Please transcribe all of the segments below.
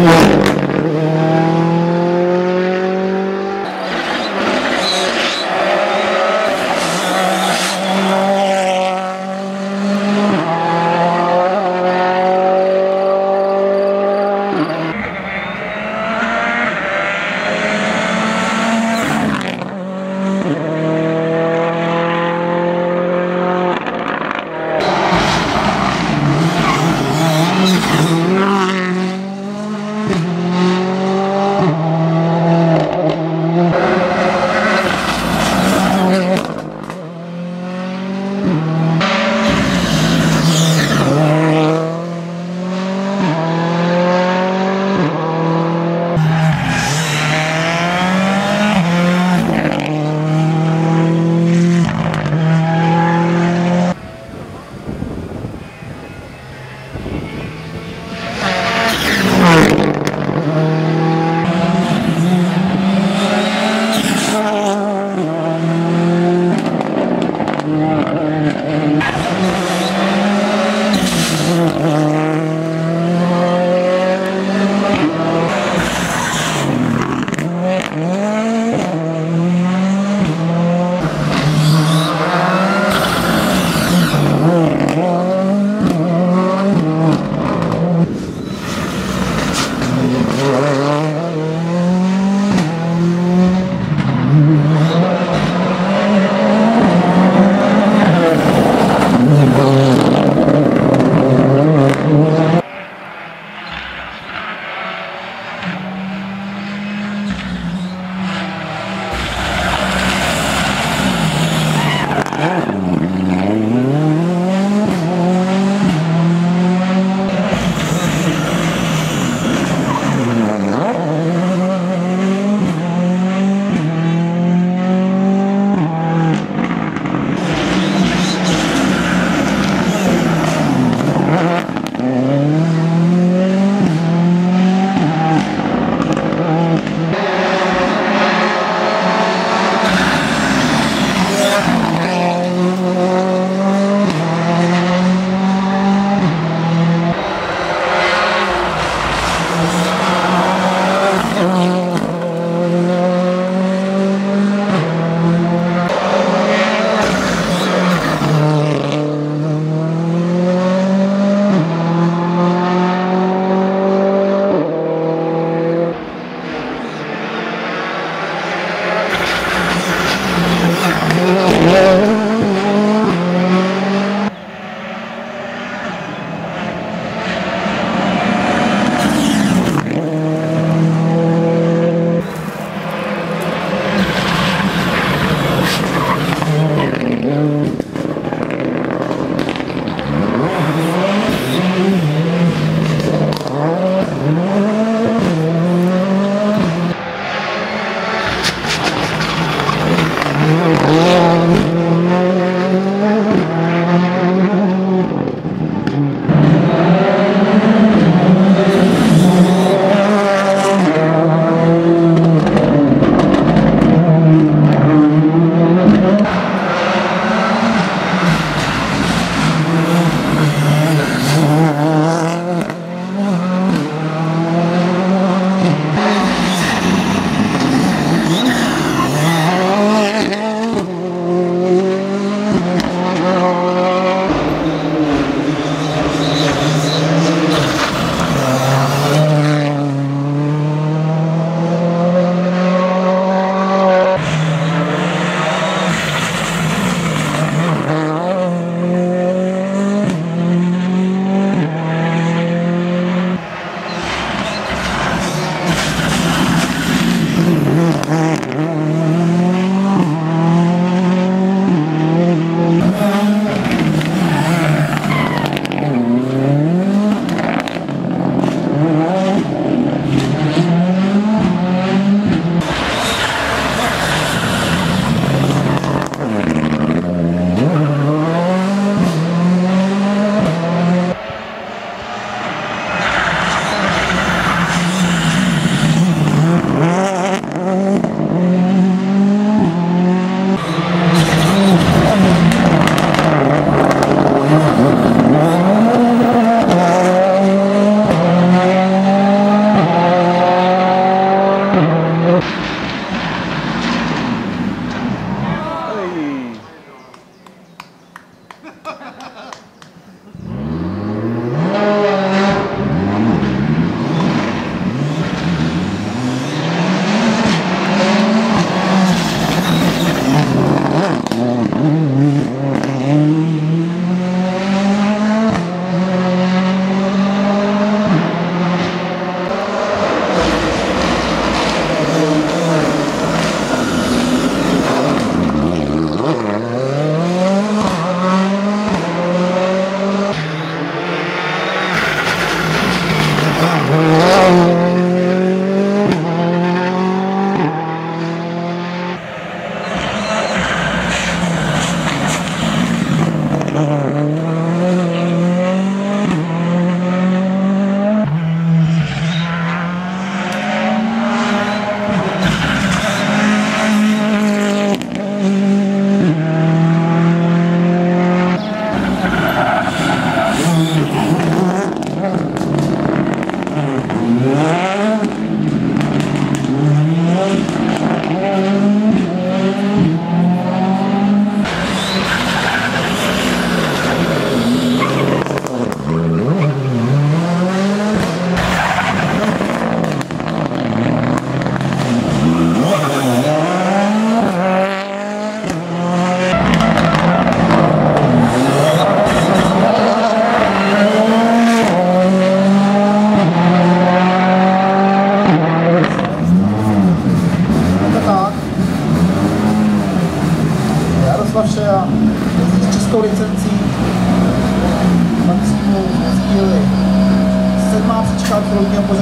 more.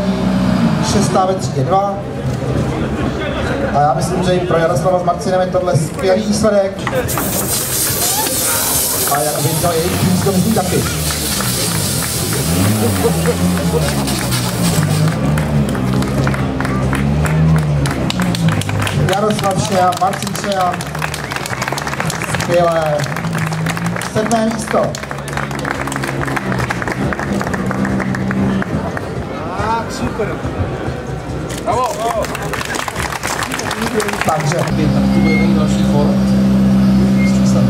Pořadí, šestá ve třídě 2. A já myslím, že i pro Jaroslava s Marcinem je tohle skvělý výsledek. A jak to jejich místo myslím taky. Jaroslav Šeja, Marcin Šeja, skvělé sedmé místo. Tá Super. Bravo. Także kobieta, która będzie szybko, z czym sam